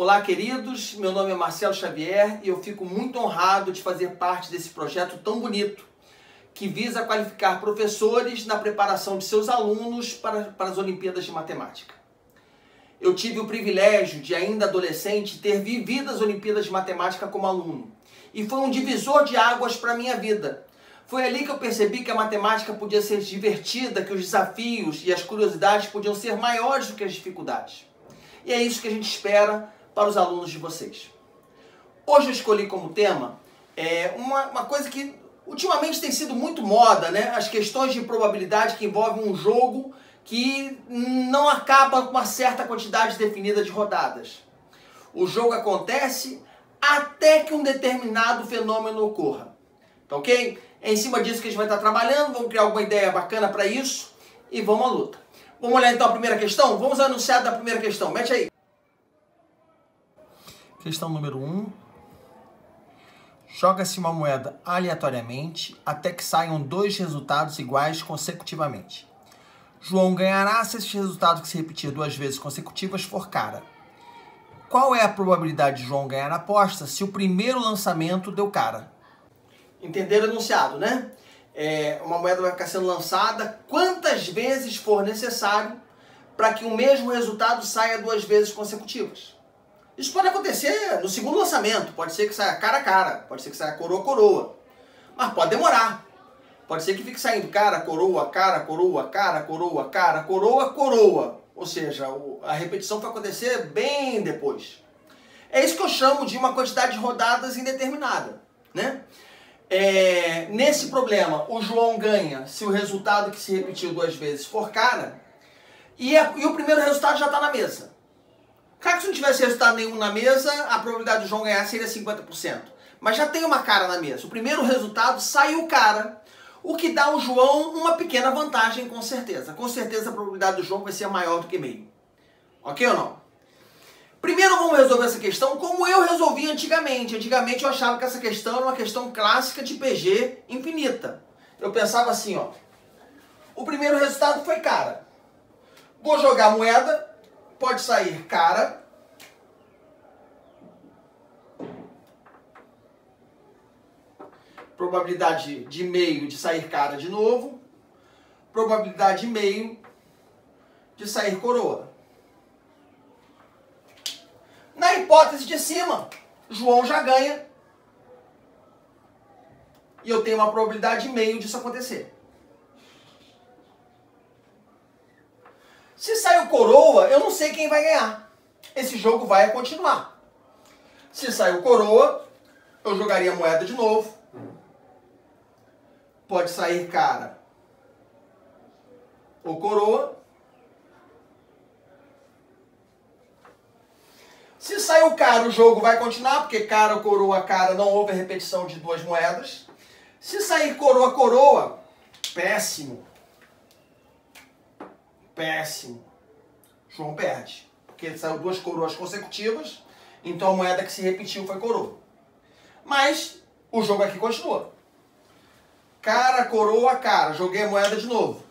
Olá, queridos. Meu nome é Marcelo Xavier e eu fico muito honrado de fazer parte desse projeto tão bonito que visa qualificar professores na preparação de seus alunos para, para as Olimpíadas de Matemática. Eu tive o privilégio de, ainda adolescente, ter vivido as Olimpíadas de Matemática como aluno. E foi um divisor de águas para a minha vida. Foi ali que eu percebi que a matemática podia ser divertida, que os desafios e as curiosidades podiam ser maiores do que as dificuldades. E é isso que a gente espera para os alunos de vocês. Hoje eu escolhi como tema é, uma, uma coisa que ultimamente tem sido muito moda, né? As questões de probabilidade que envolvem um jogo que não acaba com uma certa quantidade definida de rodadas. O jogo acontece até que um determinado fenômeno ocorra. Tá ok? É em cima disso que a gente vai estar trabalhando, vamos criar alguma ideia bacana para isso e vamos à luta. Vamos olhar então a primeira questão? Vamos anunciar da primeira questão. Mete aí. Questão número 1. Um. Joga-se uma moeda aleatoriamente até que saiam dois resultados iguais consecutivamente. João ganhará se esse resultado que se repetir duas vezes consecutivas for cara. Qual é a probabilidade de João ganhar a aposta se o primeiro lançamento deu cara? Entenderam o enunciado, né? É, uma moeda vai ficar sendo lançada quantas vezes for necessário para que o mesmo resultado saia duas vezes consecutivas. Isso pode acontecer no segundo lançamento, pode ser que saia cara a cara, pode ser que saia coroa a coroa. Mas pode demorar. Pode ser que fique saindo cara, coroa, cara, coroa, cara, coroa, cara, coroa, coroa. Ou seja, a repetição vai acontecer bem depois. É isso que eu chamo de uma quantidade de rodadas indeterminada. Né? É, nesse problema, o João ganha se o resultado que se repetiu duas vezes for cara, e, a, e o primeiro resultado já está na mesa. Claro que se não tivesse resultado nenhum na mesa, a probabilidade do João ganhar seria 50%. Mas já tem uma cara na mesa. O primeiro resultado saiu cara, o que dá ao João uma pequena vantagem, com certeza. Com certeza a probabilidade do João vai ser maior do que meio. Ok ou não? Primeiro vamos resolver essa questão como eu resolvi antigamente. Antigamente eu achava que essa questão era uma questão clássica de PG infinita. Eu pensava assim, ó. O primeiro resultado foi cara. Vou jogar moeda, pode sair cara. Probabilidade de meio de sair cara de novo. Probabilidade de meio de sair coroa. Na hipótese de cima, João já ganha. E eu tenho uma probabilidade de meio disso acontecer. Se saiu coroa, eu não sei quem vai ganhar. Esse jogo vai continuar. Se saiu coroa, eu jogaria moeda de novo. Pode sair cara ou coroa. Se saiu cara, o jogo vai continuar, porque cara coroa, cara, não houve repetição de duas moedas. Se sair coroa, coroa, péssimo péssimo. João perde. Porque saiu duas coroas consecutivas, então a moeda que se repetiu foi coroa. Mas o jogo aqui continua. Cara, coroa, cara. Joguei a moeda de novo.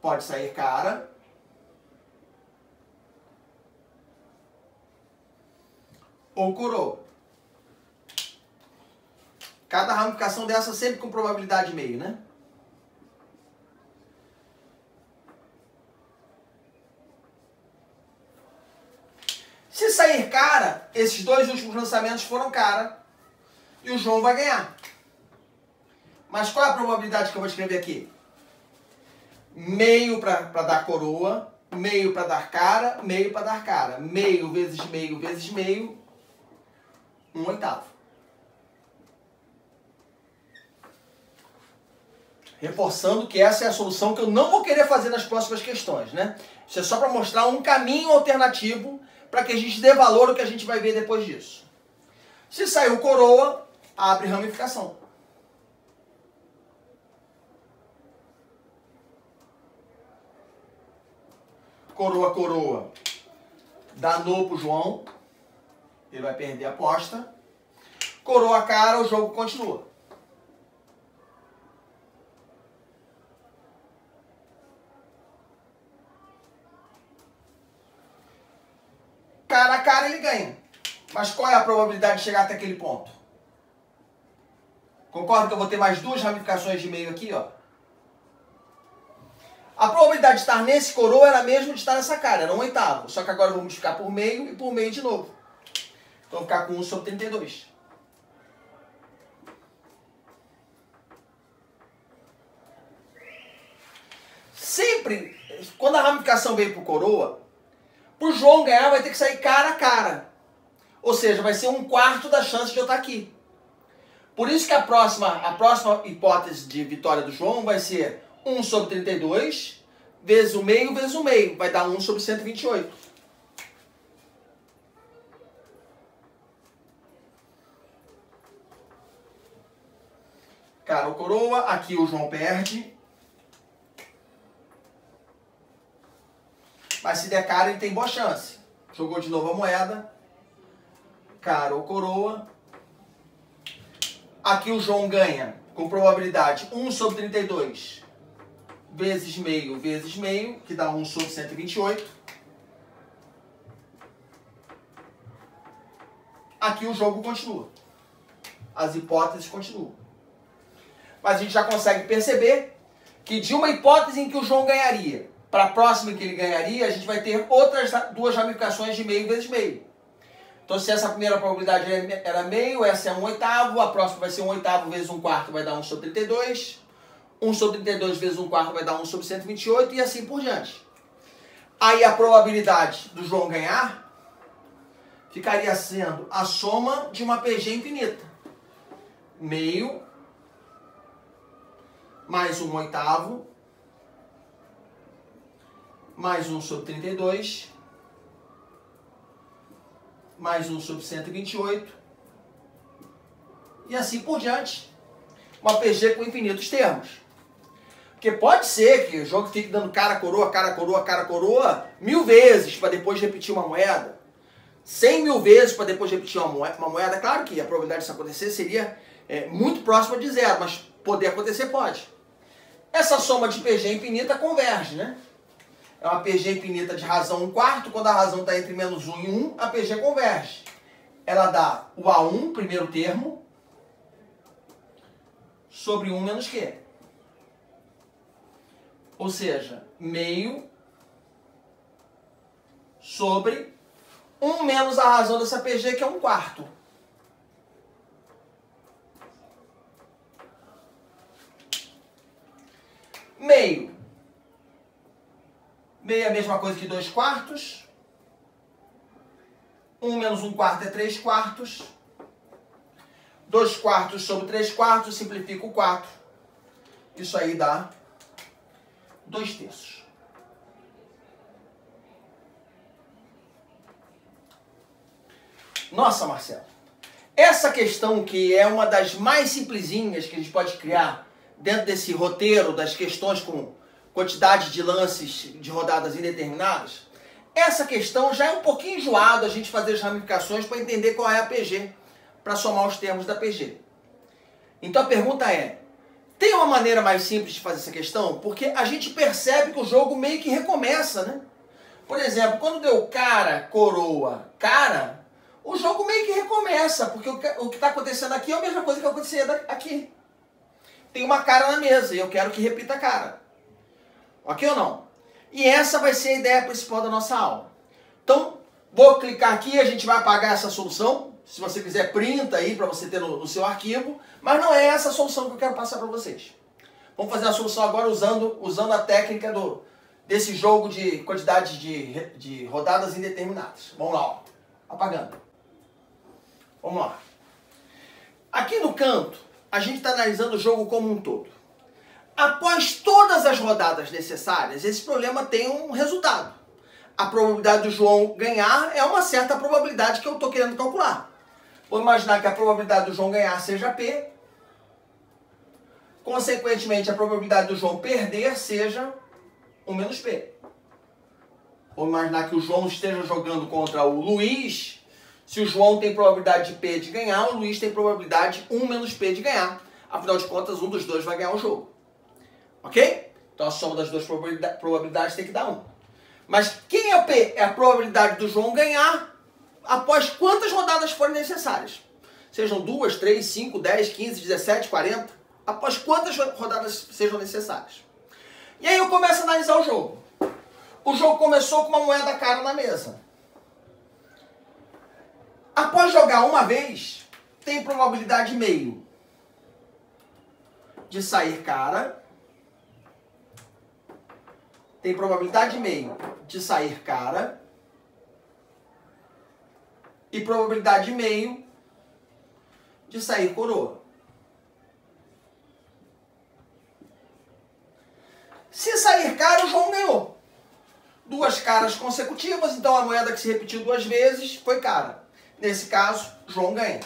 Pode sair cara. Ou coroa. Cada ramificação dessa sempre com probabilidade meio, né? Se sair cara, esses dois últimos lançamentos foram cara e o João vai ganhar. Mas qual é a probabilidade que eu vou escrever aqui? Meio para dar coroa, meio para dar cara, meio para dar cara. Meio vezes meio vezes meio, um oitavo. Reforçando que essa é a solução que eu não vou querer fazer nas próximas questões, né? Isso é só para mostrar um caminho alternativo para que a gente dê valor ao que a gente vai ver depois disso. Se saiu coroa, abre ramificação. Coroa, coroa. Danou pro João. Ele vai perder a aposta. Coroa cara, o jogo continua. cara a cara, ele ganha. Mas qual é a probabilidade de chegar até aquele ponto? Concorda que eu vou ter mais duas ramificações de meio aqui, ó? A probabilidade de estar nesse coroa era a mesma de estar nessa cara, era um oitavo. Só que agora eu vou multiplicar por meio e por meio de novo. Então vou ficar com 1 sobre 32. Sempre, quando a ramificação veio para o coroa, para o João ganhar vai ter que sair cara a cara. Ou seja, vai ser um quarto da chance de eu estar aqui. Por isso que a próxima, a próxima hipótese de vitória do João vai ser 1 sobre 32 vezes o meio vezes o meio. Vai dar 1 sobre 128. Cara, o coroa, aqui o João perde. Mas se der cara, ele tem boa chance. Jogou de novo a moeda. Cara ou coroa. Aqui o João ganha com probabilidade 1 sobre 32 vezes meio vezes meio, que dá 1 sobre 128. Aqui o jogo continua. As hipóteses continuam. Mas a gente já consegue perceber que de uma hipótese em que o João ganharia para a próxima que ele ganharia, a gente vai ter outras duas ramificações de meio vezes meio. Então, se essa primeira probabilidade era meio, essa é um oitavo, a próxima vai ser um oitavo vezes um quarto, vai dar 1 sobre 32. 1 sobre 32 vezes 1 quarto vai dar 1 sobre 128 e assim por diante. Aí a probabilidade do João ganhar ficaria sendo a soma de uma PG infinita. Meio mais 1 oitavo mais 1 sobre 32 mais 1 sobre 128 e assim por diante. Uma PG com infinitos termos. Porque pode ser que o jogo fique dando cara coroa, cara coroa, cara coroa mil vezes para depois repetir uma moeda. Cem mil vezes para depois repetir uma moeda, uma moeda. Claro que a probabilidade disso acontecer seria é, muito próxima de zero, mas poder acontecer pode. Essa soma de PG infinita converge, né? É uma PG infinita de razão 1 quarto. Quando a razão está entre menos 1 e 1, a PG converge. Ela dá o A1, primeiro termo, sobre 1 menos Q. Ou seja, meio sobre 1 menos a razão dessa PG, que é 1 quarto. Meio. Meio é a mesma coisa que 2 quartos. 1 menos 1 quarto é 3 quartos. 2 quartos sobre 3 quartos, simplifica o 4. Isso aí dá dois terços. Nossa, Marcelo, essa questão que é uma das mais simplesinhas que a gente pode criar dentro desse roteiro das questões com quantidade de lances de rodadas indeterminadas, essa questão já é um pouquinho enjoado a gente fazer as ramificações para entender qual é a PG, para somar os termos da PG. Então a pergunta é, tem uma maneira mais simples de fazer essa questão? Porque a gente percebe que o jogo meio que recomeça, né? Por exemplo, quando deu cara, coroa, cara, o jogo meio que recomeça, porque o que está acontecendo aqui é a mesma coisa que acontecia aqui. Tem uma cara na mesa e eu quero que repita a cara. Ok ou não? E essa vai ser a ideia principal da nossa aula. Então, vou clicar aqui, a gente vai apagar essa solução, se você quiser, printa aí para você ter no, no, seu arquivo. Mas não é essa a solução que eu quero passar para vocês. Vamos fazer a solução agora usando, usando a técnica do, desse jogo de quantidade de, de rodadas indeterminadas. Vamos lá, ó. apagando. Vamos lá. Aqui no canto, a gente está analisando o jogo como um todo. Após todas as rodadas necessárias, esse problema tem um resultado. A probabilidade do João ganhar é uma certa probabilidade que eu estou querendo calcular. Vou imaginar que a probabilidade do João ganhar seja P. Consequentemente, a probabilidade do João perder seja 1 menos P. Vou imaginar que o João esteja jogando contra o Luiz. Se o João tem probabilidade de P de ganhar, o Luiz tem probabilidade 1 menos P de ganhar. Afinal de contas, um dos dois vai ganhar o jogo. Ok? Então a soma das duas probabilidades tem que dar 1. Mas quem é P? É a probabilidade do João ganhar após quantas rodadas forem necessárias. Sejam duas, três, cinco, dez, quinze, dezessete, quarenta. Após quantas rodadas sejam necessárias. E aí eu começo a analisar o jogo. O jogo começou com uma moeda cara na mesa. Após jogar uma vez, tem probabilidade meio de sair cara. Tem probabilidade meio de sair cara. E probabilidade meio de sair coroa. Se sair cara, o João ganhou. Duas caras consecutivas, então a moeda que se repetiu duas vezes foi cara. Nesse caso, João ganha.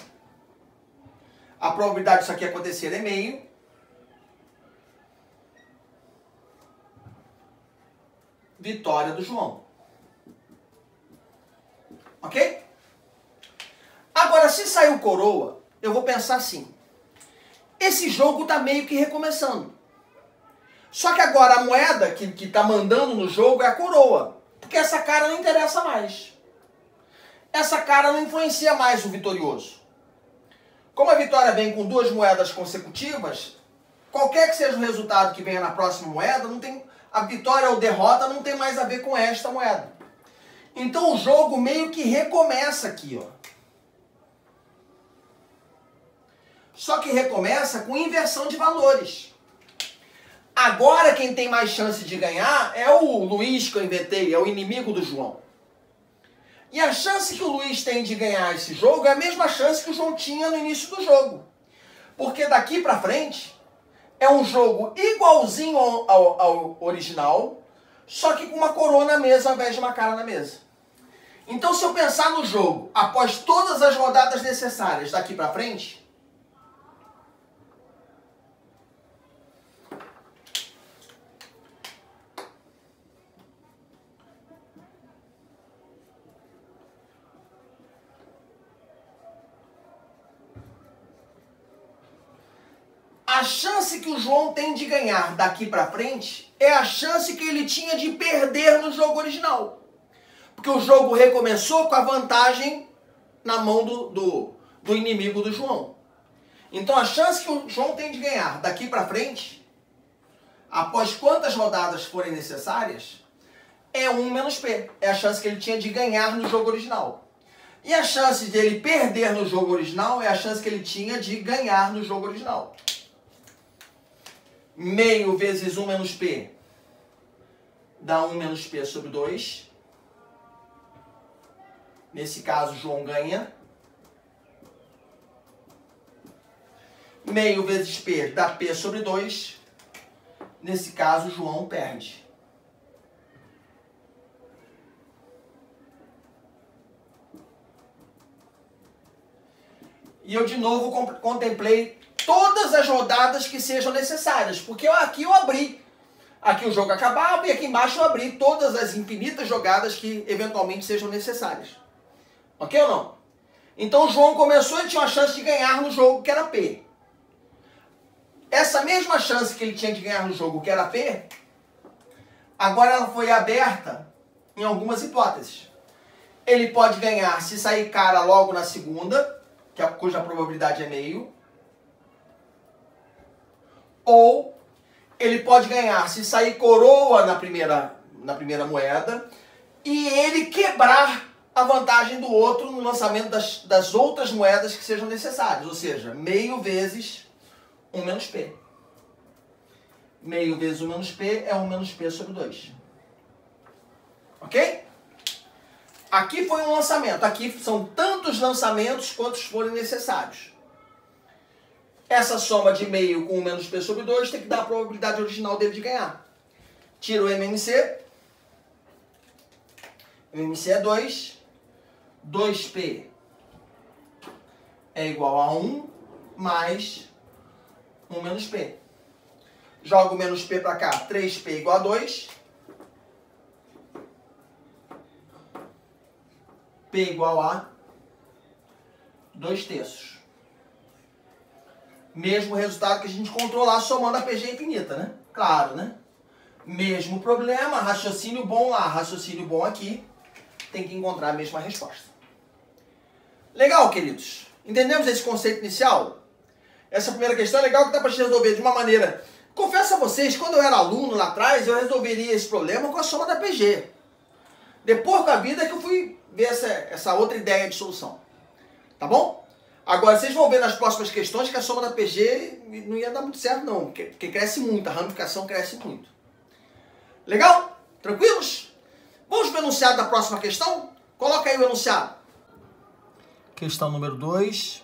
A probabilidade disso aqui acontecer é meio. Vitória do João. Ok? Agora, se saiu coroa, eu vou pensar assim. Esse jogo está meio que recomeçando. Só que agora a moeda que, que tá mandando no jogo é a coroa. Porque essa cara não interessa mais. Essa cara não influencia mais o vitorioso. Como a vitória vem com duas moedas consecutivas, qualquer que seja o resultado que venha na próxima moeda, não tem a vitória ou derrota não tem mais a ver com esta moeda. Então o jogo meio que recomeça aqui, ó. Só que recomeça com inversão de valores. Agora quem tem mais chance de ganhar é o Luiz que eu inventei, é o inimigo do João. E a chance que o Luiz tem de ganhar esse jogo é a mesma chance que o João tinha no início do jogo. Porque daqui para frente é um jogo igualzinho ao, ao, ao, original, só que com uma coroa na mesa ao invés de uma cara na mesa. Então se eu pensar no jogo após todas as rodadas necessárias daqui para frente, a chance que o João tem de ganhar daqui para frente é a chance que ele tinha de perder no jogo original. Porque o jogo recomeçou com a vantagem na mão do, do, do inimigo do João. Então a chance que o João tem de ganhar daqui para frente, após quantas rodadas forem necessárias, é 1 menos P. É a chance que ele tinha de ganhar no jogo original. E a chance de ele perder no jogo original é a chance que ele tinha de ganhar no jogo original meio vezes 1 menos P dá 1 menos P sobre 2. Nesse caso, João ganha. Meio vezes P dá P sobre 2. Nesse caso, João perde. E eu de novo contemplei todas as rodadas que sejam necessárias. Porque aqui eu abri. Aqui o jogo acabava e aqui embaixo eu abri todas as infinitas jogadas que eventualmente sejam necessárias. Ok ou não? Então João começou e tinha uma chance de ganhar no jogo que era P. Essa mesma chance que ele tinha de ganhar no jogo que era P, agora ela foi aberta em algumas hipóteses. Ele pode ganhar se sair cara logo na segunda, que a, cuja probabilidade é meio ou ele pode ganhar se sair coroa na primeira, na primeira moeda e ele quebrar a vantagem do outro no lançamento das, das outras moedas que sejam necessárias, ou seja, meio vezes 1 menos P. Meio vezes 1 menos P é 1 menos P sobre 2. Ok? Aqui foi um lançamento. Aqui são tantos lançamentos quantos forem necessários. Essa soma de meio com 1 menos P sobre 2 tem que dar a probabilidade original dele de ganhar. Tira o MMC. MMC é 2. 2P é igual a 1 mais 1 menos P. Jogo menos P para cá. 3P igual a 2. P igual a 2 terços mesmo resultado que a gente encontrou lá somando a PG infinita, né? Claro, né? Mesmo problema, raciocínio bom lá, raciocínio bom aqui, tem que encontrar a mesma resposta. Legal, queridos? Entendemos esse conceito inicial? Essa primeira questão é legal que dá para te resolver de uma maneira. Confesso a vocês, quando eu era aluno lá atrás, eu resolveria esse problema com a soma da PG. Depois da vida que eu fui ver essa, essa outra ideia de solução. Tá bom? Agora, vocês vão ver nas próximas questões que a soma da PG não ia dar muito certo, não, porque, cresce muito, a ramificação cresce muito. Legal? Tranquilos? Vamos para o enunciado da próxima questão? Coloca aí o enunciado. Questão número 2.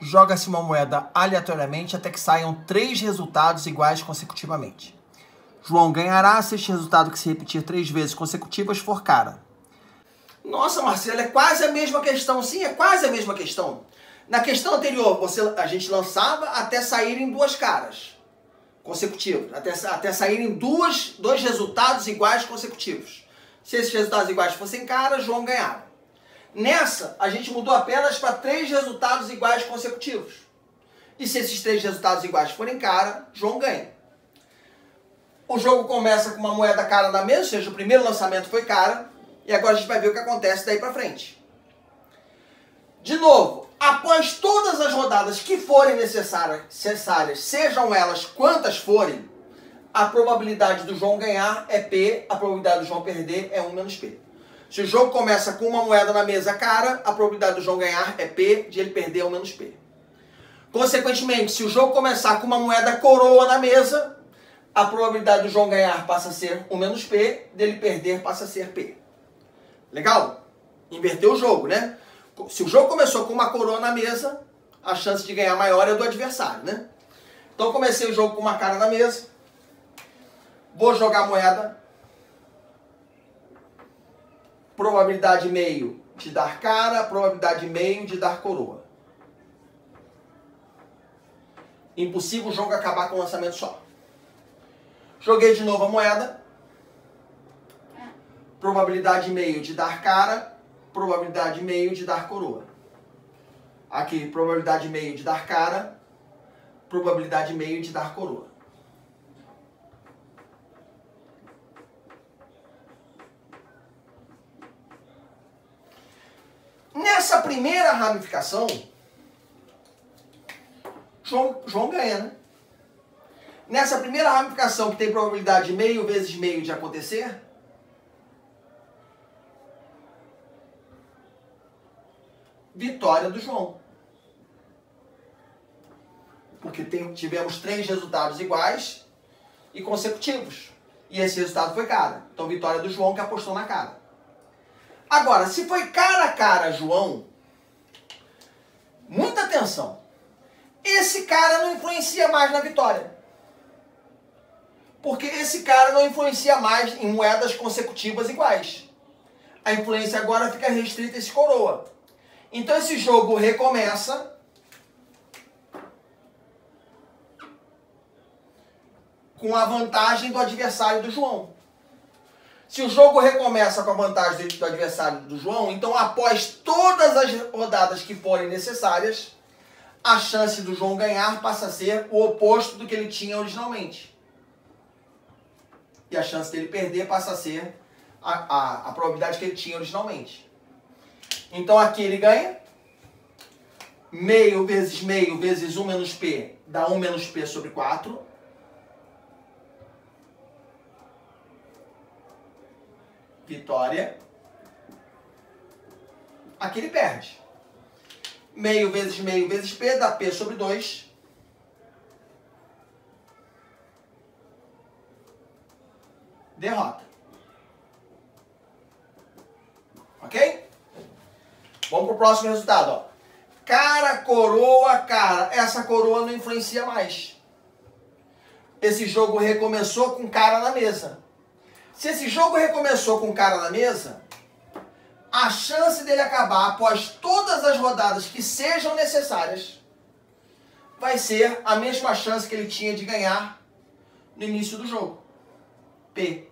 Joga-se uma moeda aleatoriamente até que saiam três resultados iguais consecutivamente. João ganhará se este resultado que se repetir três vezes consecutivas for cara. Nossa, Marcelo, é quase a mesma questão. Sim, é quase a mesma questão. Na questão anterior, você, a gente lançava até saírem duas caras consecutivas, até, até saírem duas, dois resultados iguais consecutivos. Se esses resultados iguais fossem caras, João ganhava. Nessa, a gente mudou apenas para três resultados iguais consecutivos. E se esses três resultados iguais forem cara, João ganha. O jogo começa com uma moeda cara na mesa, ou seja, o primeiro lançamento foi cara. E agora a gente vai ver o que acontece daí para frente. De novo, após todas as rodadas que forem necessárias, sejam elas quantas forem, a probabilidade do João ganhar é P, a probabilidade do João perder é 1 menos P. Se o jogo começa com uma moeda na mesa cara, a probabilidade do João ganhar é P, de ele perder é 1 menos P. Consequentemente, se o jogo começar com uma moeda coroa na mesa, a probabilidade do João ganhar passa a ser 1 menos P, dele perder passa a ser P. Legal? Inverteu o jogo, né? Se o jogo começou com uma coroa na mesa, a chance de ganhar maior é do adversário, né? Então comecei o jogo com uma cara na mesa. Vou jogar a moeda. Probabilidade meio de dar cara, probabilidade meio de dar coroa. Impossível o jogo acabar com um lançamento só. Joguei de novo a moeda probabilidade meio de dar cara, probabilidade meio de dar coroa. Aqui, probabilidade meio de dar cara, probabilidade meio de dar coroa. Nessa primeira ramificação, João, João ganha, né? Nessa primeira ramificação que tem probabilidade meio vezes meio de acontecer, vitória do João. Porque tivemos três resultados iguais e consecutivos. E esse resultado foi cara. Então, vitória do João que apostou na cara. Agora, se foi cara a cara, João, muita atenção. Esse cara não influencia mais na vitória. Porque esse cara não influencia mais em moedas consecutivas iguais. A influência agora fica restrita a esse coroa. Então esse jogo recomeça. Com a vantagem do adversário do João. Se o jogo recomeça com a vantagem do adversário do João, então após todas as rodadas que forem necessárias, a chance do João ganhar passa a ser o oposto do que ele tinha originalmente. E a chance dele perder passa a ser a, a, a probabilidade que ele tinha originalmente. Então aqui ele ganha. Meio vezes meio vezes 1 menos P dá 1 menos P sobre 4. Vitória. Aqui ele perde. Meio vezes meio vezes P dá P sobre 2. Derrota. Ok? Vamos pro próximo resultado, ó. Cara, coroa, cara. Essa coroa não influencia mais. Esse jogo recomeçou com cara na mesa. Se esse jogo recomeçou com cara na mesa, a chance dele acabar após todas as rodadas que sejam necessárias vai ser a mesma chance que ele tinha de ganhar no início do jogo. P.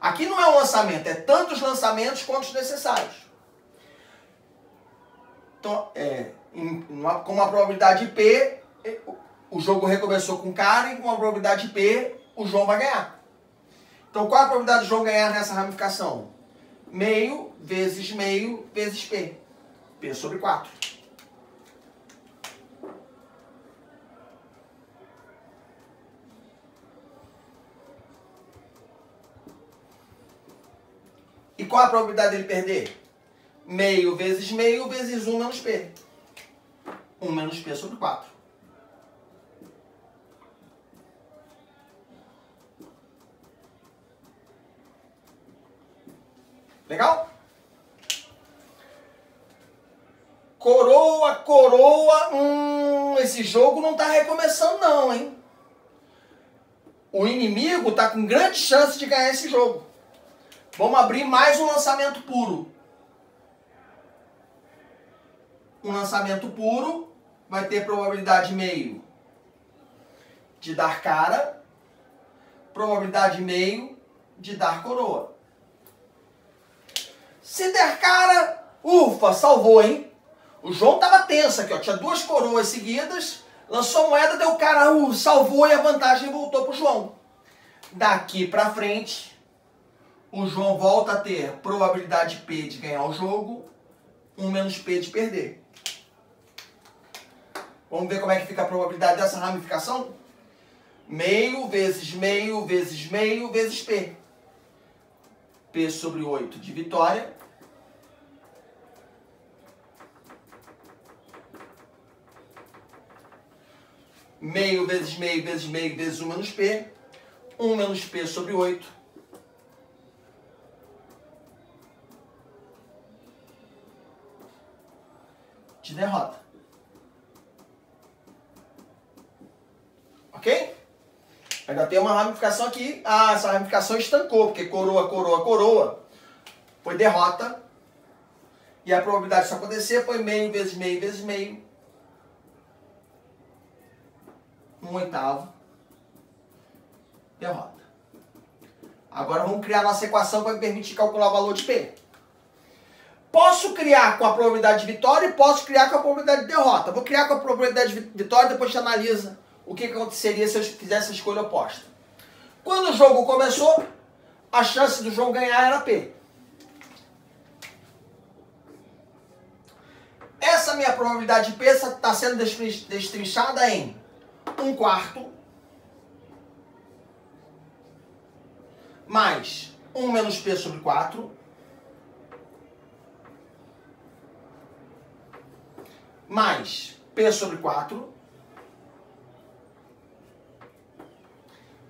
Aqui não é um lançamento, é tantos lançamentos quantos necessários. Então, é, em, com uma probabilidade P, o jogo recomeçou com cara e com uma probabilidade P, o João vai ganhar. Então, qual é a probabilidade do João ganhar nessa ramificação? Meio vezes meio vezes P. P sobre 4. E qual a probabilidade dele perder? Meio vezes meio vezes 1 menos P. 1 menos P sobre 4. Legal? Coroa, coroa. Hum, esse jogo não está recomeçando não, hein? O inimigo está com grande chance de ganhar esse jogo. Vamos abrir mais um lançamento puro. Um lançamento puro vai ter probabilidade meio de dar cara, probabilidade meio de dar coroa. Se der cara, ufa, salvou, hein? O João tava tenso aqui, ó. Tinha duas coroas seguidas, lançou moeda, deu cara, uh, salvou e a vantagem voltou pro João. Daqui pra frente, o João volta a ter probabilidade P de ganhar o jogo, 1 menos P de perder. Vamos ver como é que fica a probabilidade dessa ramificação? Meio vezes meio vezes meio vezes P. P sobre 8 de vitória. Meio vezes meio vezes meio vezes 1 menos P. 1 menos P sobre 8 de derrota. Ok? Ainda tem uma ramificação aqui. Ah, essa ramificação estancou, porque coroa, coroa, coroa foi derrota. E a probabilidade disso acontecer foi meio vezes meio vezes meio. Um oitavo. Derrota. Agora vamos criar nossa equação para me permitir calcular o valor de P. Posso criar com a probabilidade de vitória e posso criar com a probabilidade de derrota. Vou criar com a probabilidade de vitória depois a gente analisa o que aconteceria se eu fizesse a escolha oposta. Quando o jogo começou, a chance do João ganhar era P. Essa minha probabilidade de P está sendo destrinchada em 1 quarto mais 1 menos P sobre 4 mais P sobre 4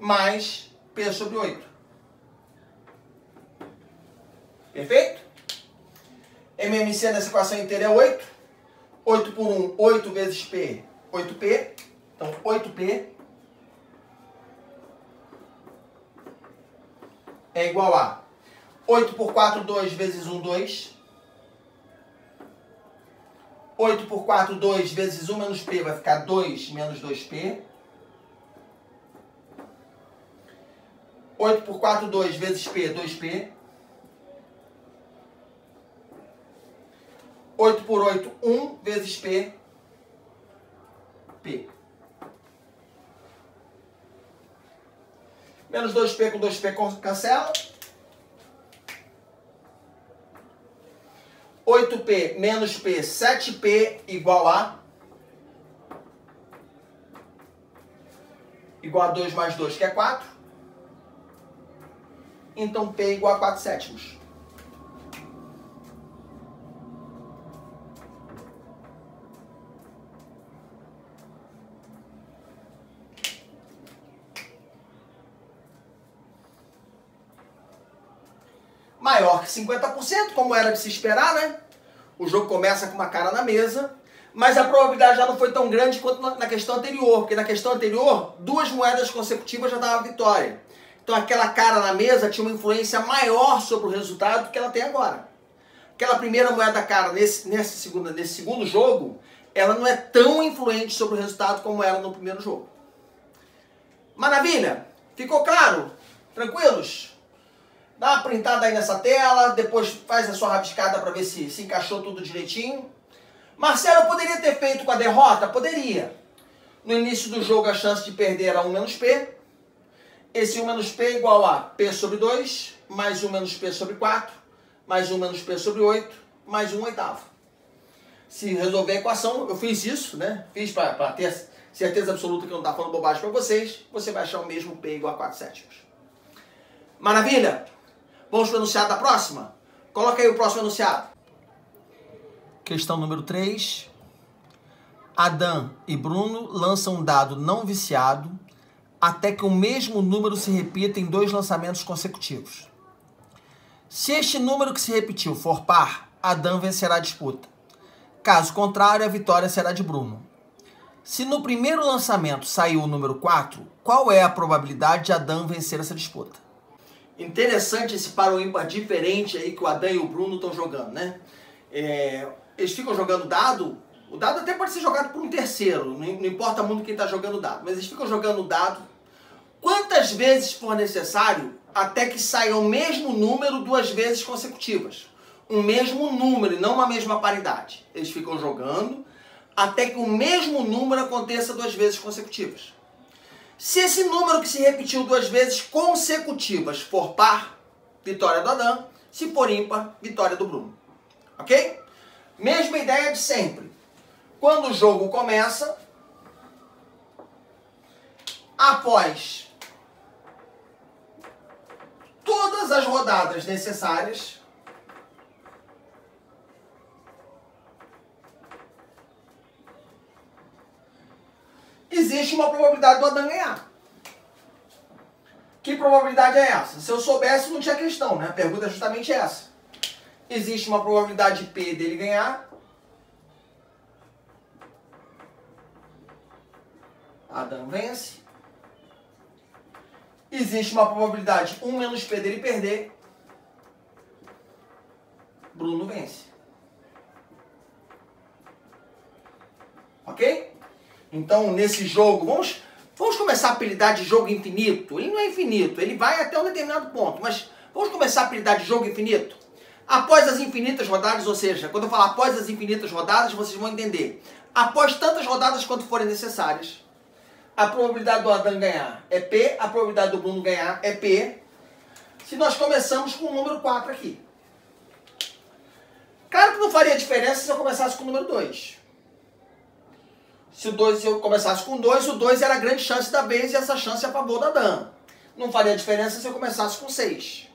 mais P sobre 8. Perfeito? MMC nessa equação inteira é 8. 8 por 1, 8 vezes P, 8P. Então, 8P é igual a 8 por 4, 2 vezes 1, 2. 8 por 4, 2 vezes 1 menos P vai ficar 2 menos 2P. 8 por 4, 2 vezes P, 2P. 8 por 8, 1 vezes P, P. Menos 2P com 2P cancela. 8P menos P, 7P igual a... Igual a 2 mais 2, que é 4. Então P igual a 4 sétimos. maior que 50%, como era de se esperar, né? O jogo começa com uma cara na mesa, mas a probabilidade já não foi tão grande quanto na questão anterior, porque na questão anterior, duas moedas consecutivas já davam vitória. Então aquela cara na mesa tinha uma influência maior sobre o resultado do que ela tem agora. Aquela primeira moeda cara nesse, nesse, segundo, nesse segundo jogo, ela não é tão influente sobre o resultado como era no primeiro jogo. Maravilha? Ficou claro? Tranquilos? Dá uma printada aí nessa tela, depois faz a sua rabiscada para ver se se encaixou tudo direitinho. Marcelo poderia ter feito com a derrota? Poderia. No início do jogo a chance de perder era 1 menos P. Esse 1 menos P é igual a P sobre 2, mais 1 menos P sobre 4, mais 1 menos P sobre 8, mais 1 oitavo. se resolver a equação, eu fiz isso, né? Fiz para ter certeza absoluta que eu não está falando bobagem para vocês, você vai achar o mesmo P igual a 4 sétimos. Maravilha? Vamos para o enunciado da próxima? Coloca aí o próximo enunciado. Questão número 3. Adam e Bruno lançam um dado não viciado até que o mesmo número se repita em dois lançamentos consecutivos. Se este número que se repetiu for par, Adam vencerá a disputa. Caso contrário, a vitória será de Bruno. Se no primeiro lançamento saiu o número 4, qual é a probabilidade de Adam vencer essa disputa? Interessante esse par ímpar diferente aí que o Adam e o Bruno estão jogando, né? É, eles ficam jogando dado, o dado até pode ser jogado por um terceiro, não importa muito quem está jogando dado, mas eles ficam jogando dado quantas vezes for necessário até que saia o mesmo número duas vezes consecutivas. Um mesmo número e não uma mesma paridade. Eles ficam jogando até que o mesmo número aconteça duas vezes consecutivas. Se esse número que se repetiu duas vezes consecutivas for par, vitória do Adão. Se for ímpar, vitória do Bruno. Ok? Mesma ideia de sempre. Quando o jogo começa, após todas as rodadas necessárias, existe uma probabilidade do Adam ganhar. Que probabilidade é essa? Se eu soubesse, não tinha questão, né? A pergunta é justamente essa. Existe uma probabilidade P dele ganhar. Adam vence. Existe uma probabilidade 1 menos P dele perder. Bruno vence. Ok? Então, nesse jogo, vamos, vamos começar a apelidar de jogo infinito. Ele não é infinito, ele vai até um determinado ponto, mas vamos começar a apelidar de jogo infinito? Após as infinitas rodadas, ou seja, quando eu falar após as infinitas rodadas, vocês vão entender. Após tantas rodadas quanto forem necessárias, a probabilidade do Adam ganhar é P, a probabilidade do Bruno ganhar é P. Se nós começamos com o número 4 aqui. Claro que não faria diferença se eu começasse com o número 2. Se, o dois, se eu começasse com 2, o 2 era a grande chance da base e essa chance é a favor da dama. Não faria diferença se eu começasse com 6.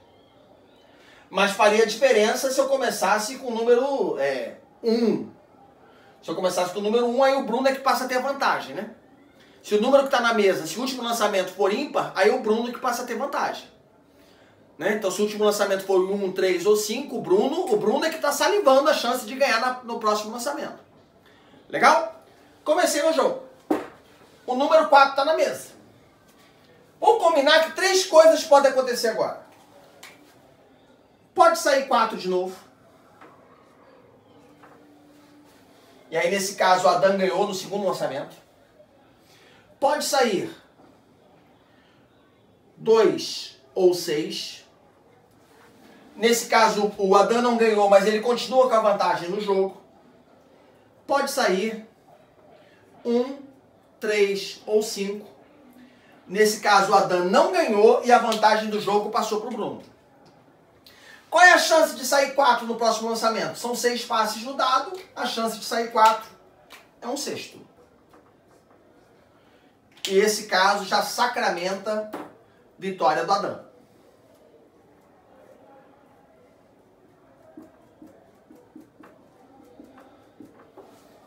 Mas faria diferença se eu começasse com o número 1. É, um. Se eu começasse com o número 1, um, aí o Bruno é que passa a ter vantagem, né? Se o número que está na mesa, se o último lançamento for ímpar, aí é o Bruno que passa a ter vantagem. Né? Então, se o último lançamento for 1, 3 ou 5, o Bruno, o Bruno é que está salivando a chance de ganhar na, no próximo lançamento. Legal? Comecei o jogo. O número 4 está na mesa. Vamos combinar que três coisas podem acontecer agora. Pode sair 4 de novo. E aí, nesse caso, o Adam ganhou no segundo lançamento. Pode sair 2 ou 6. Nesse caso, o Adam não ganhou, mas ele continua com a vantagem no jogo. Pode sair 1, 3 ou 5. Nesse caso, o Adam não ganhou e a vantagem do jogo passou para o Bruno. Qual é a chance de sair 4 no próximo lançamento? São 6 passes no dado, a chance de sair 4 é um sexto. E esse caso já sacramenta vitória do Adam.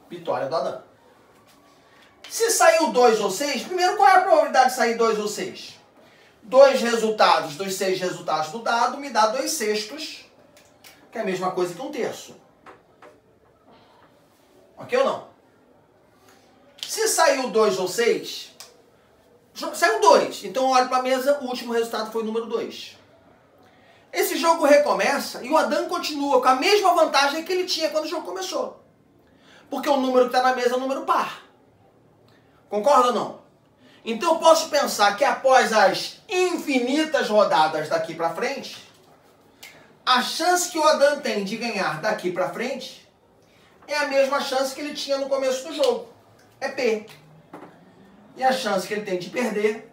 Vitória do Adam. Se saiu 2 ou 6, primeiro qual é a probabilidade de sair 2 ou 6? Dois resultados dos seis resultados do dado me dá 2 sextos, que é a mesma coisa que um terço. Ok ou não? Se saiu 2 ou 6, saiu 2. Então eu olho para a mesa, o último resultado foi o número 2. Esse jogo recomeça e o Adam continua com a mesma vantagem que ele tinha quando o jogo começou. Porque o número que está na mesa é o número par. Concorda ou não? Então eu posso pensar que após as infinitas rodadas daqui para frente, a chance que o Adam tem de ganhar daqui para frente é a mesma chance que ele tinha no começo do jogo. É P. E a chance que ele tem de perder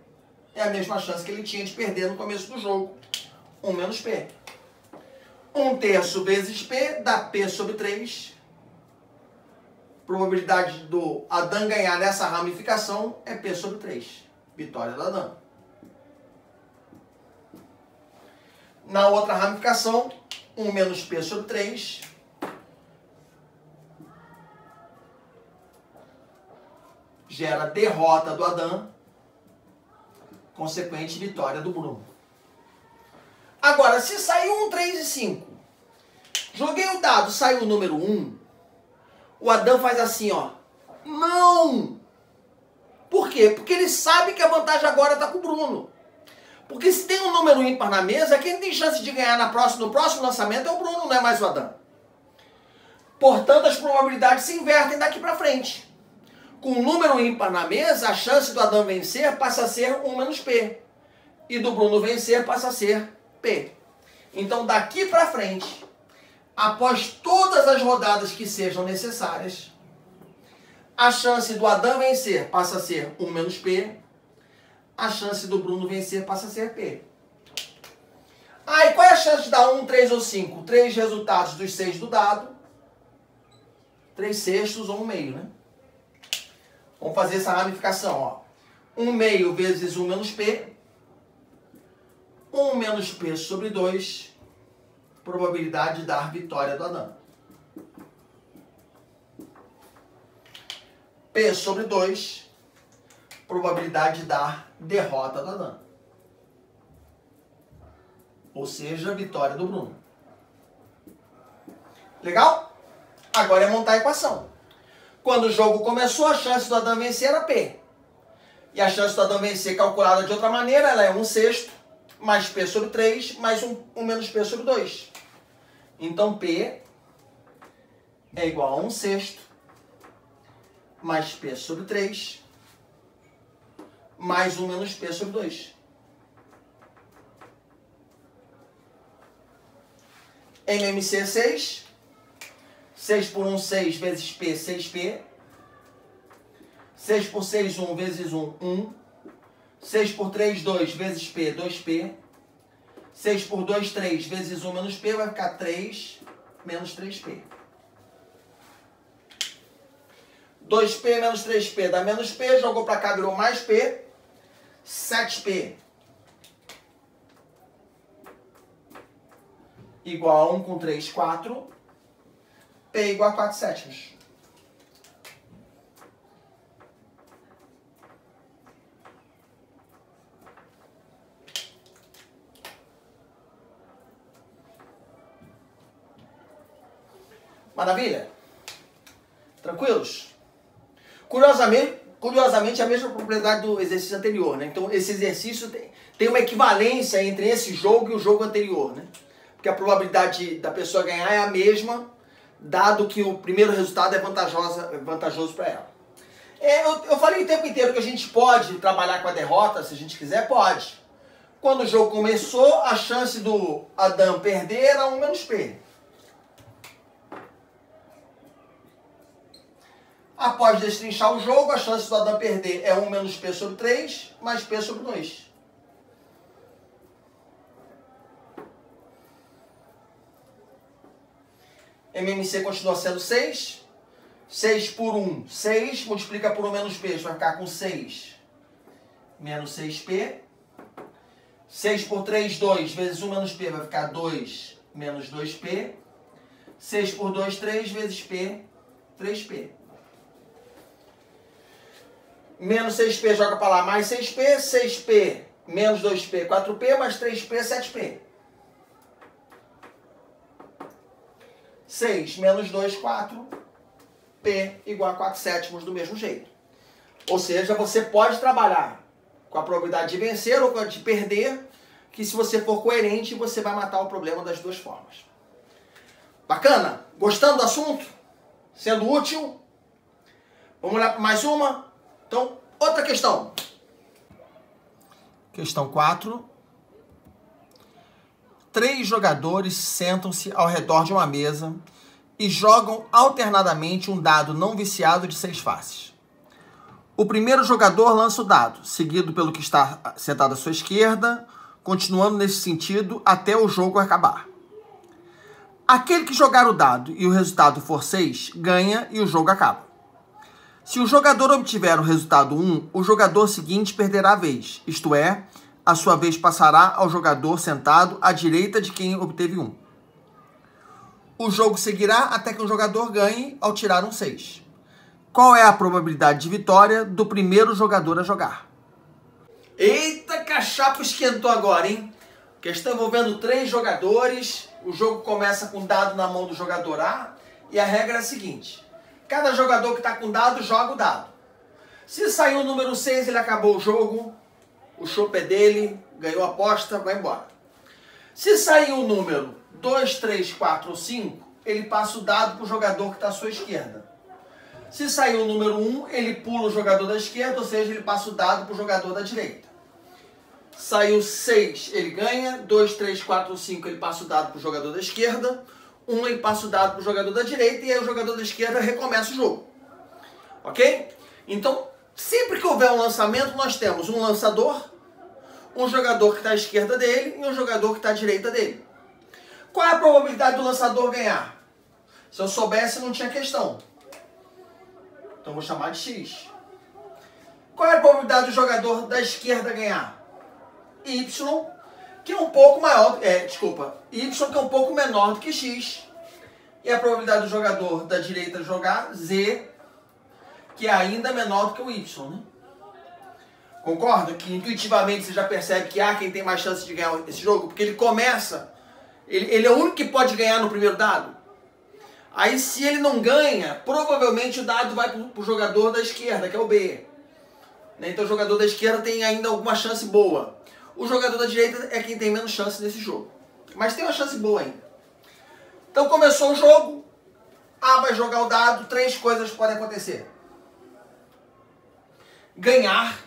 é a mesma chance que ele tinha de perder no começo do jogo. 1 menos P. 1 terço vezes P dá P sobre 3 Probabilidade do Adam ganhar nessa ramificação é P sobre 3. Vitória do Adam. Na outra ramificação, 1 menos P sobre 3. Gera derrota do Adam. Consequente vitória do Bruno. Agora, se saiu um 3 e 5, joguei o dado, saiu o número 1, o Adão faz assim, ó. Não! Por quê? Porque ele sabe que a vantagem agora está com o Bruno. Porque se tem um número ímpar na mesa, quem tem chance de ganhar na próxima, no próximo lançamento é o Bruno, não é mais o Adão. Portanto, as probabilidades se invertem daqui para frente. Com um número ímpar na mesa, a chance do Adão vencer passa a ser 1 menos P. E do Bruno vencer passa a ser P. Então, daqui para frente, após todas as rodadas que sejam necessárias, a chance do Adam vencer passa a ser 1 menos P, a chance do Bruno vencer passa a ser P. E qual é a chance de dar 1, 3 ou 5? Três resultados dos seis do dado, 3 sextos ou 1 meio, né? Vamos fazer essa ramificação, ó. 1 meio vezes 1 menos P, 1 menos P sobre 2, probabilidade de dar vitória do Adão. P sobre 2, probabilidade de dar derrota do Adão. Ou seja, vitória do Bruno. Legal? Agora é montar a equação. Quando o jogo começou, a chance do Adão vencer era P. E a chance do Adão vencer calculada de outra maneira, ela é 1 sexto mais P sobre 3 mais 1, 1 menos P sobre 2. Então, P é igual a 1 sexto mais P sobre 3 mais 1 menos P sobre 2. MMC é 6. 6 por 1, 6 vezes P, 6P. 6 por 6, 1 vezes 1, 1. 6 por 3, 2 vezes P, 2P. 6 por 2, 3 vezes 1 menos P vai ficar 3 menos 3P. 2P menos 3P dá menos P, jogou para cá, virou mais P. 7P igual a 1 com 3, 4. Igual a 4 sétimos. Maravilha? Tranquilos? Curiosamente, curiosamente, é a mesma propriedade do exercício anterior, né? Então, esse exercício tem, tem uma equivalência entre esse jogo e o jogo anterior, né? Porque a probabilidade da pessoa ganhar é a mesma, dado que o primeiro resultado é vantajosa, vantajoso para ela. É, eu, eu falei o tempo inteiro que a gente pode trabalhar com a derrota, se a gente quiser, pode. Quando o jogo começou, a chance do Adam perder era 1 menos P. Após destrinchar o jogo, a chance do Adam perder é 1 menos P sobre 3, mais P sobre 2. MMC continua sendo 6. 6 por 1, 6. Multiplica por 1 menos P, vai ficar com 6 menos 6P. 6 por 3, 2, vezes 1 menos P, vai ficar 2 menos 2P. 6 por 2, 3, vezes P, 3P menos 6P joga para lá, mais 6P, 6P menos 2P, 4P, mais 3P, 7P. 6 menos 2, 4. P igual a 4 sétimos do mesmo jeito. Ou seja, você pode trabalhar com a probabilidade de vencer ou de perder, que se você for coerente, você vai matar o problema das duas formas. Bacana? Gostando do assunto? Sendo útil? Vamos lá para mais uma? Então, outra questão. Questão 4. Três jogadores sentam-se ao redor de uma mesa e jogam alternadamente um dado não viciado de seis faces. O primeiro jogador lança o dado, seguido pelo que está sentado à sua esquerda, continuando nesse sentido até o jogo acabar. Aquele que jogar o dado e o resultado for 6 ganha e o jogo acaba. Se o jogador obtiver o resultado 1, o jogador seguinte perderá a vez, isto é, a sua vez passará ao jogador sentado à direita de quem obteve 1. O jogo seguirá até que um jogador ganhe ao tirar um 6. Qual é a probabilidade de vitória do primeiro jogador a jogar? Eita, cachapo esquentou agora, hein? Questão envolvendo três jogadores. O jogo começa com dado na mão do jogador A. E a regra é a seguinte: cada jogador que está com dado joga o dado. Se sair o número 6, ele acabou o jogo. O chopp é dele, ganhou a aposta, vai embora. Se sair o número 2, 3, 4 ou 5, ele passa o dado para o jogador que está à sua esquerda. Se sair o número 1, ele pula o jogador da esquerda, ou seja, ele passa o dado para o jogador da direita. Saiu 6, ele ganha. 2, 3, 4, 5, ele passa o dado para o jogador da esquerda. 1, ele passa o dado para o jogador da direita. E aí o jogador da esquerda recomeça o jogo. Ok? Então, sempre que houver um lançamento, nós temos um lançador, um jogador que está à esquerda dele e um jogador que está à direita dele. Qual é a probabilidade do lançador ganhar? Se eu soubesse, não tinha questão. Então vou chamar de X. Qual é a probabilidade do jogador da esquerda ganhar? y, que é um pouco maior, é, desculpa, y que é um pouco menor do que x. E a probabilidade do jogador da direita jogar, z, que é ainda menor do que o y, né? Concorda? Que intuitivamente você já percebe que há quem tem mais chance de ganhar esse jogo, porque ele começa, ele, ele é o único que pode ganhar no primeiro dado. Aí se ele não ganha, provavelmente o dado vai para o jogador da esquerda, que é o B. Né? Então o jogador da esquerda tem ainda alguma chance boa o jogador da direita é quem tem menos chance nesse jogo. Mas tem uma chance boa ainda. Então começou o jogo, A vai jogar o dado, três coisas podem acontecer. Ganhar,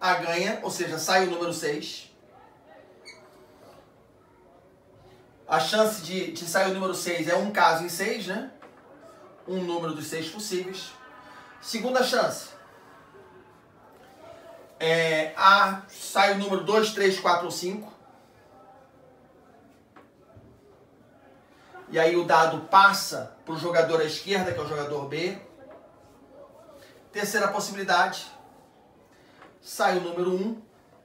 A ganha, ou seja, sai o número 6. A chance de, de sair o número 6 é um caso em 6, né? Um número dos seis possíveis. Segunda chance, é, A sai o número 2, 3, 4 ou 5. E aí o dado passa para o jogador à esquerda, que é o jogador B. Terceira possibilidade, sai o número 1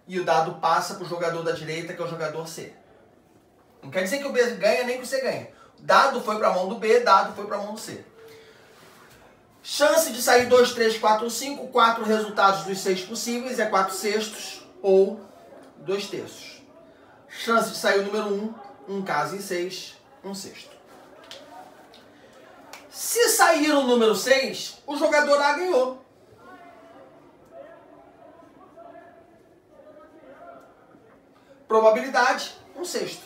e o dado passa para o jogador da direita, que é o jogador C. Não quer dizer que o B ganha nem que o C ganha. Dado foi para a mão do B, dado foi para a mão do C. Chance de sair 2, 3, 4, 5, 4 resultados dos 6 possíveis é 4 sextos ou 2 terços. Chance de sair o número 1, um, um caso em 6, um sexto. Se sair o número 6, o jogador A ganhou. Probabilidade, um sexto.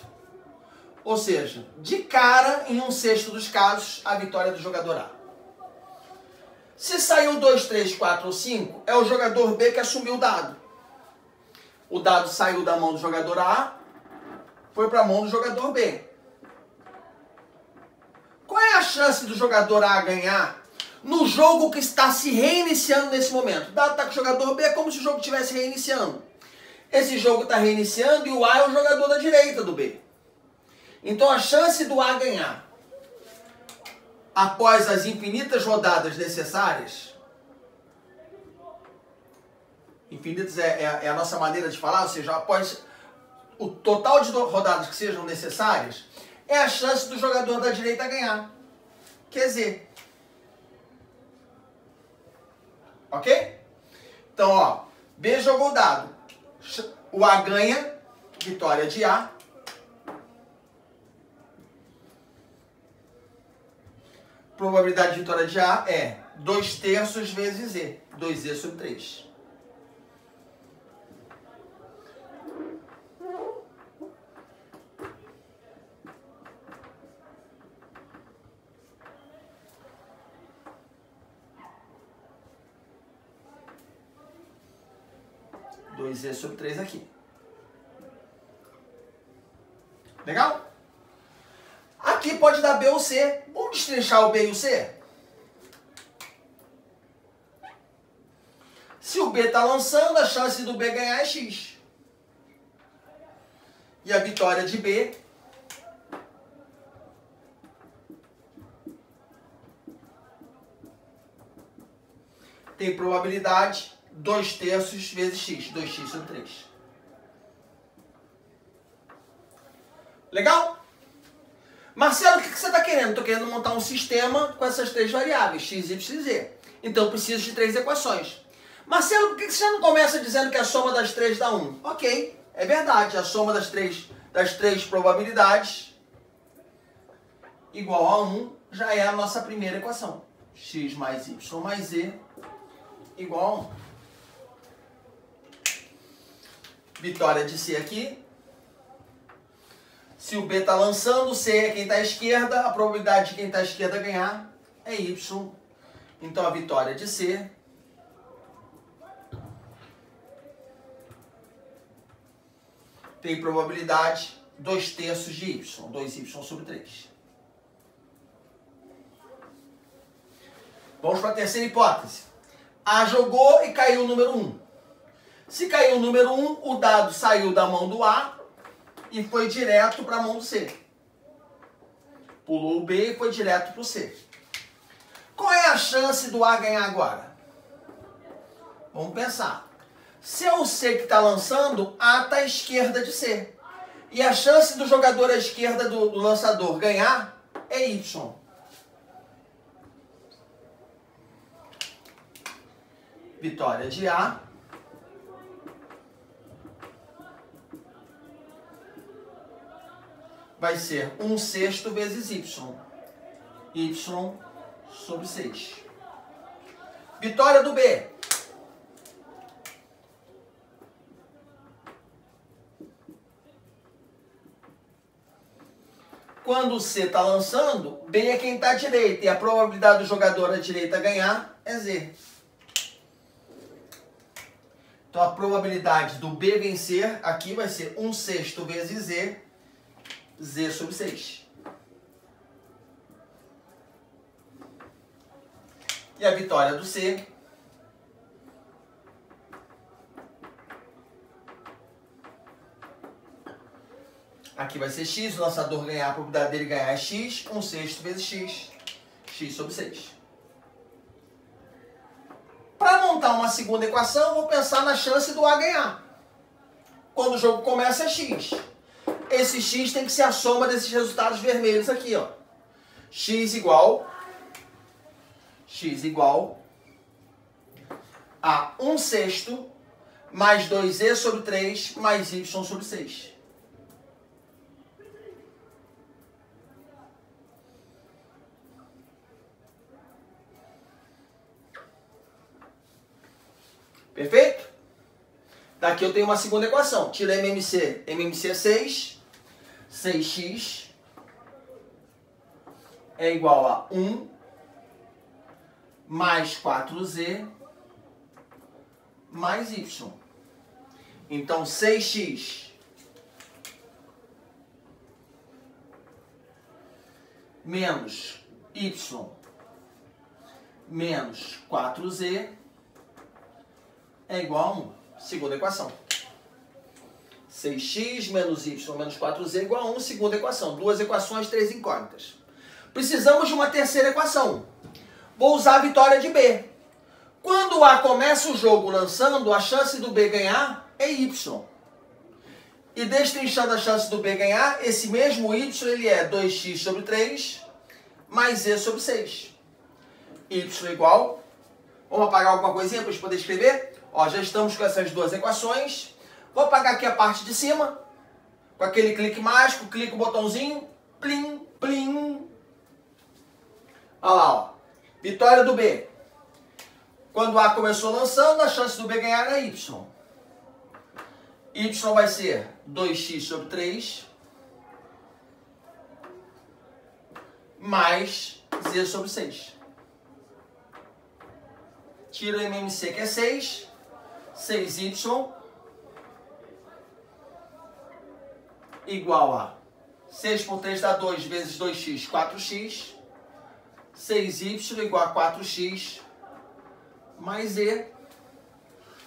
Ou seja, de cara, em um sexto dos casos, a vitória do jogador A. Se saiu 2, 3, 4 ou 5, é o jogador B que assumiu o dado. O dado saiu da mão do jogador A, foi para a mão do jogador B. Qual é a chance do jogador A ganhar no jogo que está se reiniciando nesse momento? O dado está com o jogador B, é como se o jogo estivesse reiniciando. Esse jogo está reiniciando e o A é o jogador da direita do B. Então a chance do A ganhar após as infinitas rodadas necessárias, infinitas é, é, é, a nossa maneira de falar, ou seja, após o total de rodadas que sejam necessárias, é a chance do jogador da direita ganhar. Quer dizer, ok? Então, ó, B jogou dado. O A ganha, vitória de A. probabilidade de vitória de A é 2 terços vezes E, 2E sobre 3. E sobre 3 aqui. Legal? Aqui pode dar B ou C. Vamos destrinchar o B e o C? Se o B está lançando, a chance do B ganhar é X. E a vitória de B tem probabilidade 2 terços vezes x, 2x sobre 3. Legal? Marcelo, o que você está querendo? Estou querendo montar um sistema com essas três variáveis, x, y e z. Então eu preciso de três equações. Marcelo, por que você não começa dizendo que a soma das três dá 1? Ok, é verdade. A soma das três, das três probabilidades igual a 1 já é a nossa primeira equação. x mais y mais z igual a 1. Vitória de C aqui. Se o B está lançando, C é quem está à esquerda, a probabilidade de quem está à esquerda ganhar é Y. Então a vitória de C tem probabilidade 2 terços de y, 2y sobre 3. Vamos para a terceira hipótese. A jogou e caiu o número 1. Se caiu o número 1, o dado saiu da mão do A e foi direto para a mão do C. Pulou o B e foi direto para o C. Qual é a chance do A ganhar agora? Vamos pensar. Se é o C que está lançando, A está à esquerda de C. E a chance do jogador à esquerda do lançador ganhar é Y. Vitória de A. Vai ser 1 sexto vezes Y. Y sobre 6. Vitória do B. Quando o C está lançando, B é quem está à direita. E a probabilidade do jogador à direita ganhar é Z. Então a probabilidade do B vencer aqui vai ser 1 sexto vezes Z, Z sobre 6. E a vitória do C Aqui vai ser x, o lançador ganhar, a probabilidade dele ganhar é x, 1 sexto vezes x, x sobre 6. Para montar uma segunda equação, vou pensar na chance do A ganhar. Quando o jogo começa é x. Esse x tem que ser a soma desses resultados vermelhos aqui, ó. x igual x igual a 1 sexto mais 2e sobre 3 mais y sobre 6. Perfeito? Daqui eu tenho uma segunda equação. Tira MMC. MMC é 6. 6x é igual a 1 mais 4z mais y. Então, 6x menos y menos 4z é igual a 1. Segunda equação. 6x menos y menos 4z é igual a 1, segunda equação. Duas equações, três incógnitas. Precisamos de uma terceira equação. Vou usar a vitória de B. Quando A começa o jogo lançando, a chance do B ganhar é y. E destrinchando a chance do B ganhar, esse mesmo y ele é 2x sobre 3 mais z sobre 6. y igual... Vamos apagar alguma coisinha para a gente poder escrever? Ó, já estamos com essas duas equações. Vou apagar aqui a parte de cima. Com aquele clique mágico, clique o botãozinho. Plim, plim. Olha lá, ó. Vitória do B. Quando A começou lançando, a chance do B ganhar é Y. Y vai ser 2x sobre 3 mais Z sobre 6. Tira o MMC que é 6 6y igual a 6 por 3 dá 2 vezes 2x, 4x. 6y igual a 4x mais e.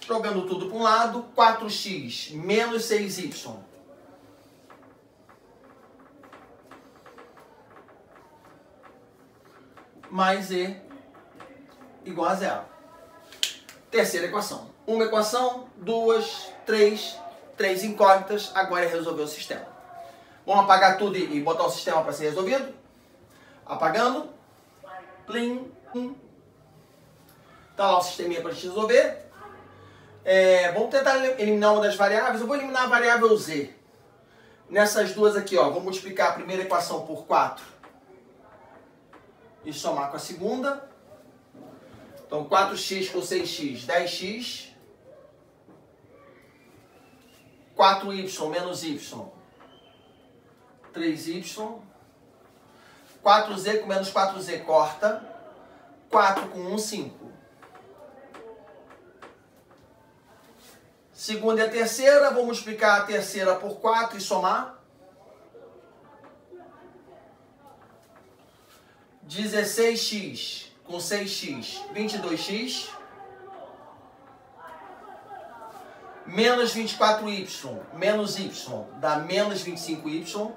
Jogando tudo para um lado, 4x menos 6y. Mais e igual a zero. Terceira equação. Uma equação, duas, três, três incógnitas. Agora é resolver o sistema. Vamos apagar tudo e botar o sistema para ser resolvido? Apagando. Plim. Tá lá o sisteminha para a gente resolver. É, vamos tentar eliminar uma das variáveis. Eu vou eliminar a variável z. Nessas duas aqui, ó, vou multiplicar a primeira equação por 4 e somar com a segunda. Então, 4x com 6x, 10x. 4y menos y, 3y. 4z com menos 4z corta. 4 com 1, 5. Segunda e a terceira, vou multiplicar a terceira por 4 e somar. 16x com 6x, 22x. Menos 24y, menos y, dá menos 25y.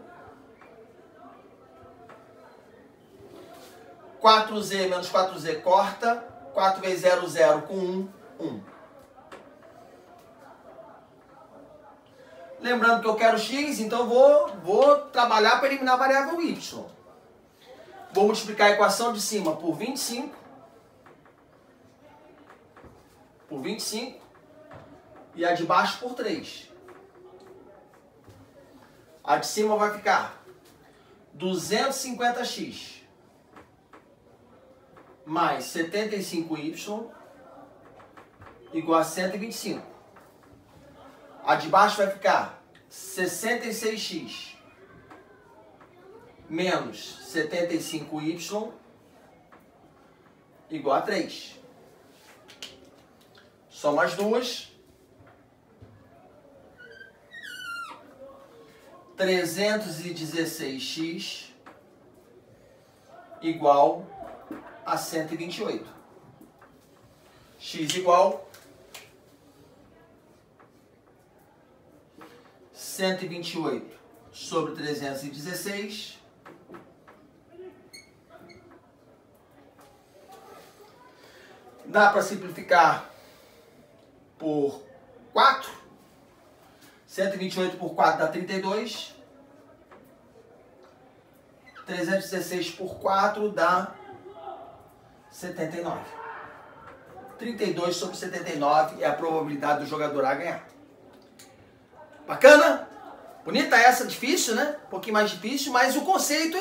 4z menos 4z corta. 4 vezes 0, 0 com 1, 1. Lembrando que eu quero x, então vou, vou trabalhar para eliminar a variável y. Vou multiplicar a equação de cima por 25. Por 25. E a de baixo por 3. A de cima vai ficar 250x mais 75y igual a 125. A de baixo vai ficar 66x menos 75y igual a 3. Soma as duas. 316x igual a 128. x igual 128 sobre 316. Dá para simplificar por 4. 128 por 4 dá 32. 316 por 4 dá 79. 32 sobre 79 é a probabilidade do jogador A ganhar. Bacana? Bonita essa, difícil, né? Um pouquinho mais difícil, mas o conceito,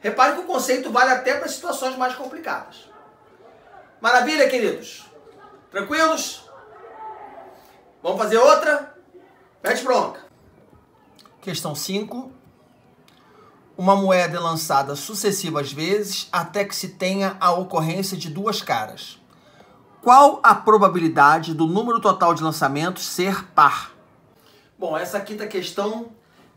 repare que o conceito vale até para situações mais complicadas. Maravilha, queridos? Tranquilos? Vamos fazer outra? Mete bronca. Questão 5. Uma moeda é lançada sucessivas vezes até que se tenha a ocorrência de duas caras. Qual a probabilidade do número total de lançamentos ser par? Bom, essa quinta questão,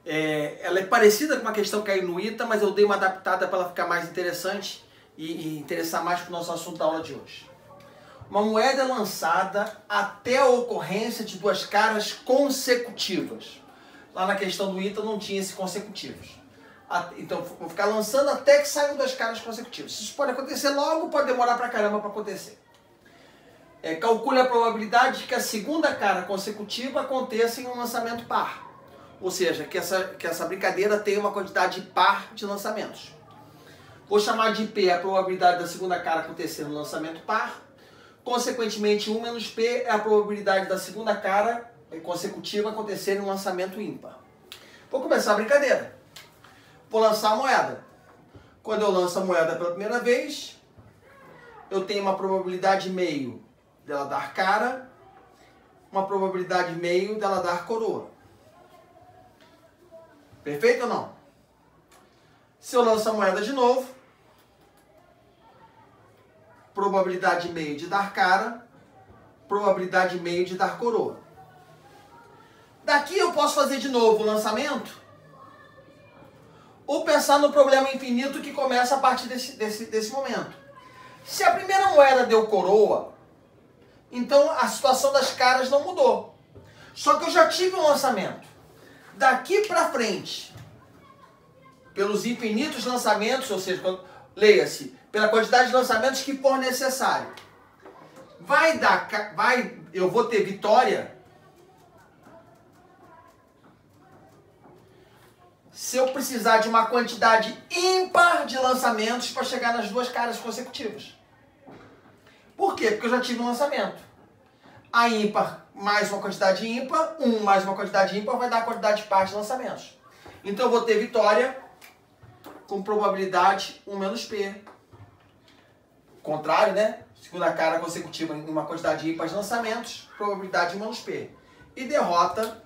é, ela é parecida com uma questão que caiu no ITA, mas eu dei uma adaptada para ela ficar mais interessante e, e interessar mais para o nosso assunto da aula de hoje. Uma moeda é lançada até a ocorrência de duas caras consecutivas. Lá na questão do ITA não tinha esse consecutivos. Então, vou ficar lançando até que saiam duas caras consecutivas. Isso pode acontecer logo, pode demorar pra caramba para acontecer é, calcule a probabilidade de que a segunda cara consecutiva aconteça em um lançamento par. Ou seja, que essa, que essa brincadeira tenha uma quantidade par de lançamentos. Vou chamar de P a probabilidade da segunda cara acontecer no lançamento par. Consequentemente, 1 menos P é a probabilidade da segunda cara consecutiva acontecer em um lançamento ímpar. Vou começar a brincadeira. Vou lançar a moeda. Quando eu lanço a moeda pela primeira vez, eu tenho uma probabilidade meio dela dar cara, uma probabilidade meio dela dar coroa. Perfeito ou não? Se eu lanço a moeda de novo, probabilidade meio de dar cara, probabilidade meio de dar coroa. Daqui eu posso fazer de novo o lançamento ou pensar no problema infinito que começa a partir desse, desse, desse momento. Se a primeira moeda deu coroa, então a situação das caras não mudou. Só que eu já tive um lançamento. Daqui para frente, pelos infinitos lançamentos, ou seja, leia-se, pela quantidade de lançamentos que for necessário, vai dar, vai, eu vou ter vitória se eu precisar de uma quantidade ímpar de lançamentos para chegar nas duas caras consecutivas. Por quê? Porque eu já tive um lançamento. A ímpar mais uma quantidade ímpar, 1 um mais uma quantidade ímpar vai dar a quantidade par de lançamentos. Então eu vou ter vitória com probabilidade 1 menos P. Contrário, né? Segunda cara consecutiva em uma quantidade ímpar de lançamentos, probabilidade 1 menos P. E derrota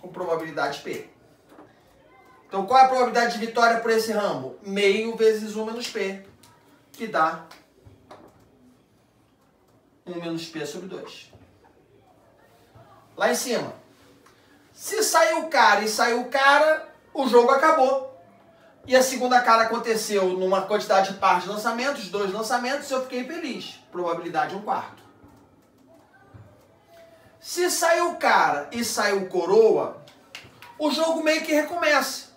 com probabilidade P. Então, qual é a probabilidade de vitória por esse ramo? Meio vezes 1 menos P, que dá 1 menos P sobre 2. Lá em cima. Se saiu cara e saiu cara, o jogo acabou. E a segunda cara aconteceu numa quantidade par de lançamentos, dois lançamentos, eu fiquei feliz. Probabilidade 1 quarto. Se saiu cara e saiu coroa, o jogo meio que recomeça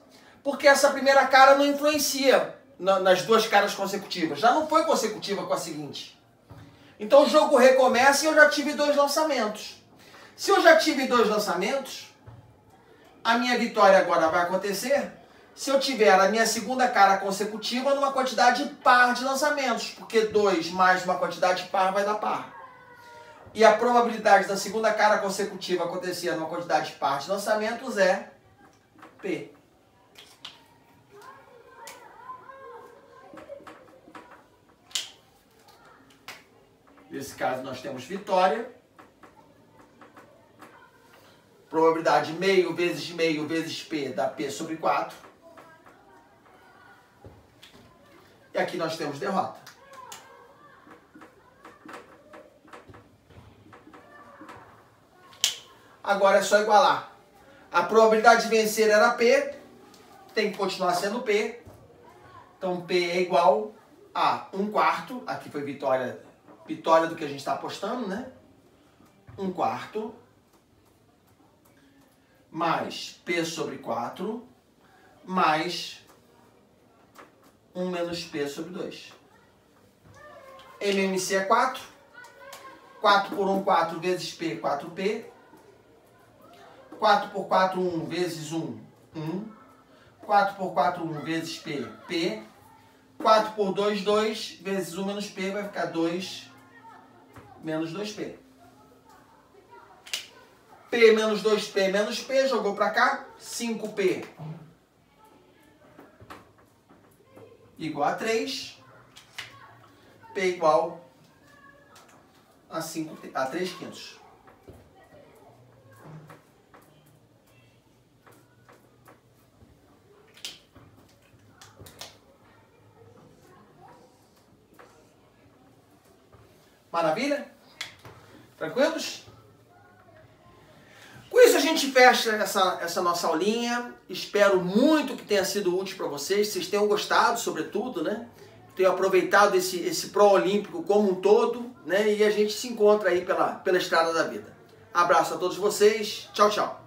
porque essa primeira cara não influencia nas duas caras consecutivas. Já não foi consecutiva com a seguinte. Então o jogo recomeça e eu já tive dois lançamentos. Se eu já tive dois lançamentos, a minha vitória agora vai acontecer se eu tiver a minha segunda cara consecutiva numa quantidade par de lançamentos, porque 2 mais uma quantidade par vai dar par. E a probabilidade da segunda cara consecutiva acontecer numa quantidade par de lançamentos é P. Nesse caso, nós temos vitória. Probabilidade meio vezes meio vezes P dá P sobre 4. E aqui nós temos derrota. Agora é só igualar. A probabilidade de vencer era P, tem que continuar sendo P. Então P é igual a 1 quarto, aqui foi vitória vitória do que a gente está apostando, né? Um quarto mais P sobre 4 mais 1 menos P sobre 2. MMC é 4. 4 por 1, 4 vezes P, 4P. 4 por 4, 1 vezes 1, 1. 4 por 4, 1 vezes P, P. 4 por 2, 2 vezes 1 menos P vai ficar 2 menos 2P. P menos 2P menos P, jogou para cá, 5P igual a 3, P igual a, 5, a 3 quintos. Maravilha? Tranquilos? Isso a gente fecha essa, essa nossa aulinha. Espero muito que tenha sido útil para vocês. Vocês tenham gostado, sobretudo, né? Tenham aproveitado esse, esse pró-olímpico como um todo, né? E a gente se encontra aí pela, pela estrada da vida. Abraço a todos vocês. Tchau, tchau.